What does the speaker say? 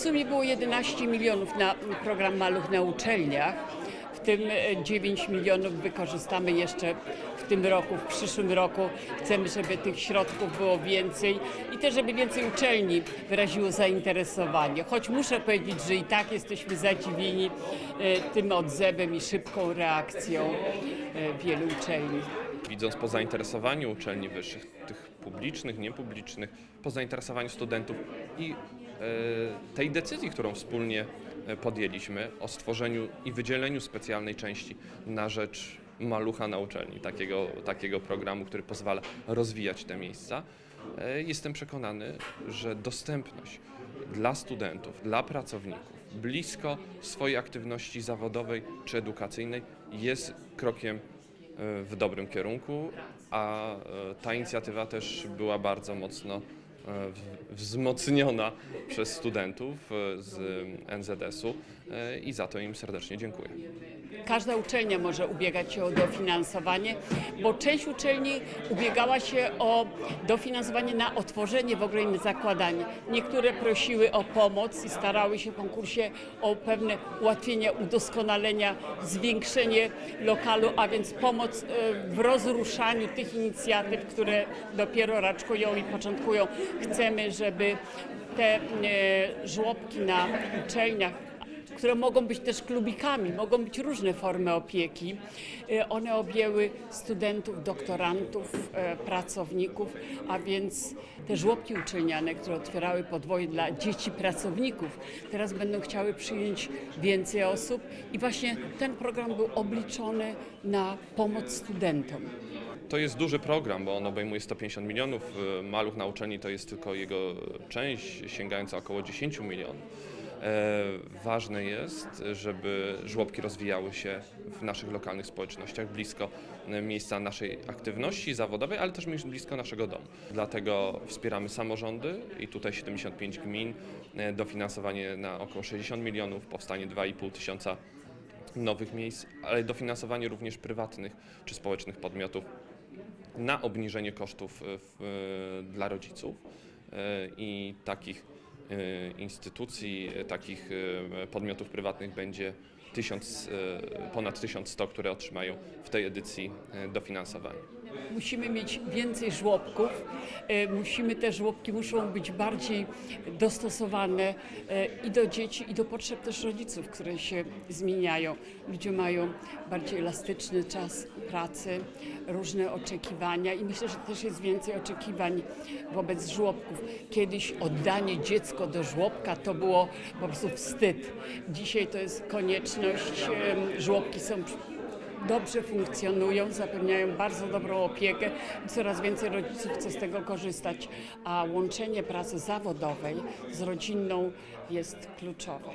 sumie było 11 milionów na program Maluch na uczelniach. W tym e, 9 milionów wykorzystamy jeszcze w tym roku, w przyszłym roku. Chcemy, żeby tych środków było więcej i też, żeby więcej uczelni wyraziło zainteresowanie. Choć muszę powiedzieć, że i tak jesteśmy zadziwieni e, tym odzewem i szybką reakcją e, wielu uczelni. Widząc po zainteresowaniu uczelni wyższych, tych publicznych, niepublicznych, po zainteresowaniu studentów i e, tej decyzji, którą wspólnie e, podjęliśmy o stworzeniu i wydzieleniu specjalnej części na rzecz malucha na uczelni, takiego, takiego programu, który pozwala rozwijać te miejsca, e, jestem przekonany, że dostępność dla studentów, dla pracowników, blisko swojej aktywności zawodowej czy edukacyjnej jest krokiem e, w dobrym kierunku, a e, ta inicjatywa też była bardzo mocno e, wzmocniona przez studentów e, z NZS-u e, i za to im serdecznie dziękuję. Każda uczelnia może ubiegać się o dofinansowanie, bo część uczelni ubiegała się o dofinansowanie na otworzenie w ogóle i na zakładanie. Niektóre prosiły o pomoc i starały się w konkursie o pewne ułatwienia, udoskonalenia, zwiększenie lokalu, a więc pomoc e, w rozruszaniu tych inicjatyw, które dopiero raczkują i początkują. Chcemy, żeby te e, żłobki na uczelniach które mogą być też klubikami, mogą być różne formy opieki. E, One objęły studentów, doktorantów, e, pracowników, a więc te żłobki uczelniane, które otwierały podwoje dla dzieci pracowników, teraz będą chciały przyjąć więcej osób i właśnie ten program był obliczony na pomoc studentom. To jest duży program, bo on obejmuje 150 milionów. Y, Maluch na uczelni to jest tylko jego część, sięgająca około 10 milionów. E, ważne jest, żeby żłobki rozwijały się w naszych lokalnych społecznościach, blisko e, miejsca naszej aktywności zawodowej, ale też blisko naszego domu. Dlatego wspieramy samorządy i tutaj 75 gmin, e, dofinansowanie na około 60 milionów, powstanie 2,5 tysiąca nowych miejsc, ale dofinansowanie również prywatnych czy społecznych podmiotów na obniżenie kosztów dla rodziców i takich instytucji, e, takich e, podmiotów prywatnych będzie e, ponad 1100, które otrzymają w tej edycji e, dofinansowanie. Musimy mieć więcej żłobków. e, Musimy te żłobki muszą być bardziej dostosowane i do dzieci, i do potrzeb też rodziców, które się zmieniają. Ludzie mają bardziej elastyczny czas pracy, różne oczekiwania i myślę, że też jest więcej oczekiwań wobec żłobków. Kiedyś oddanie dziecko do żłobka to było po prostu wstyd. Dzisiaj to jest konieczność. E, Żłobki są dobrze funkcjonują, zapewniają bardzo dobrą opiekę i coraz więcej rodziców chce z tego korzystać, a łączenie pracy zawodowej z rodzinną jest kluczowe.